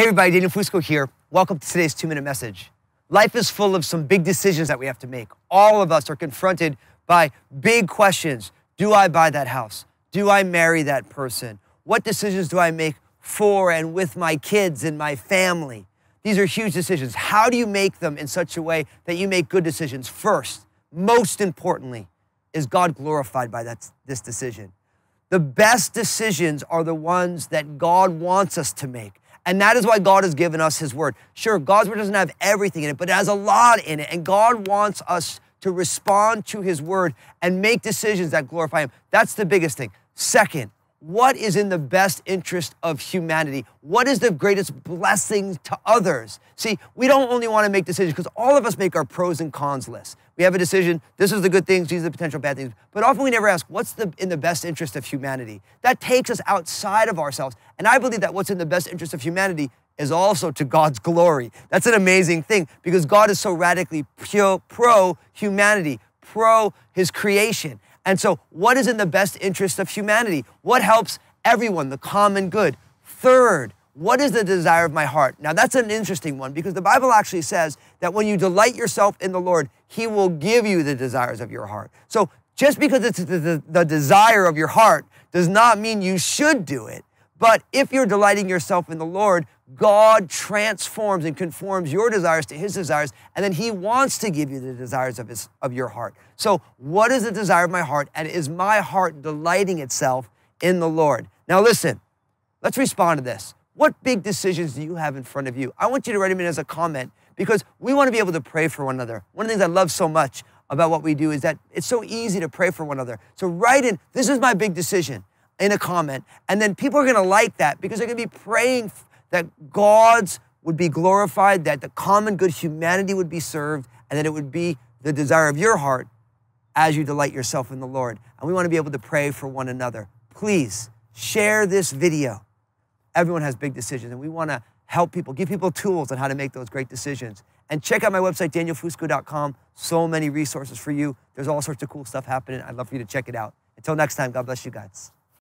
Hey everybody, Daniel Fusco here. Welcome to today's two minute message. Life is full of some big decisions that we have to make. All of us are confronted by big questions. Do I buy that house? Do I marry that person? What decisions do I make for and with my kids and my family? These are huge decisions. How do you make them in such a way that you make good decisions? First, most importantly, is God glorified by that, this decision? The best decisions are the ones that God wants us to make. And that is why God has given us His Word. Sure, God's Word doesn't have everything in it, but it has a lot in it. And God wants us to respond to His Word and make decisions that glorify Him. That's the biggest thing. Second, what is in the best interest of humanity? What is the greatest blessing to others? See, we don't only want to make decisions because all of us make our pros and cons list. We have a decision, this is the good things, these are the potential bad things. But often we never ask, what's the, in the best interest of humanity? That takes us outside of ourselves. And I believe that what's in the best interest of humanity is also to God's glory. That's an amazing thing because God is so radically pro humanity, pro his creation. And so, what is in the best interest of humanity? What helps everyone, the common good? Third, what is the desire of my heart? Now, that's an interesting one because the Bible actually says that when you delight yourself in the Lord, He will give you the desires of your heart. So, just because it's the, the, desire of your heart does not mean you should do it. But if you're delighting yourself in the Lord, God transforms and conforms your desires to his desires, and then he wants to give you the desires of, his, of your heart. So, what is the desire of my heart? And is my heart delighting itself in the Lord? Now, listen, let's respond to this. What big decisions do you have in front of you? I want you to write them in as a comment because we want to be able to pray for one another. One of the things I love so much about what we do is that it's so easy to pray for one another. So, write in, this is my big decision in a comment, and then people are going to like that because they're going to be praying that God's would be glorified, that the common good humanity would be served, and that it would be the desire of your heart as you delight yourself in the Lord. And we want to be able to pray for one another. Please share this video. Everyone has big decisions, and we want to help people, give people tools on how to make those great decisions. And check out my website, danielfusco.com. So many resources for you. There's all sorts of cool stuff happening. I'd love for you to check it out. Until next time, God bless you guys.